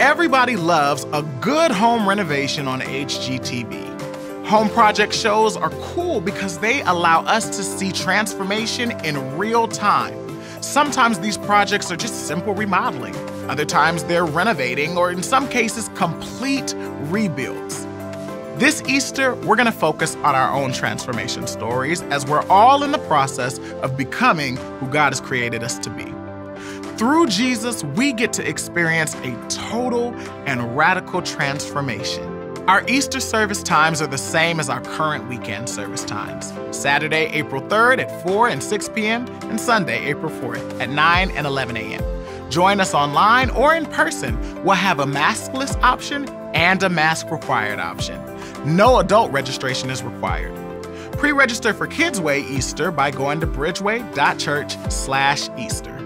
Everybody loves a good home renovation on HGTV. Home project shows are cool because they allow us to see transformation in real time. Sometimes these projects are just simple remodeling, other times they're renovating, or in some cases, complete rebuilds. This Easter, we're going to focus on our own transformation stories as we're all in the process of becoming who God has created us to be. Through Jesus, we get to experience a total and radical transformation. Our Easter service times are the same as our current weekend service times Saturday, April 3rd at 4 and 6 p.m., and Sunday, April 4th at 9 and 11 a.m. Join us online or in person. We'll have a maskless option and a mask required option. No adult registration is required. Pre-register for Kids Way Easter by going to bridgeway.church/easter.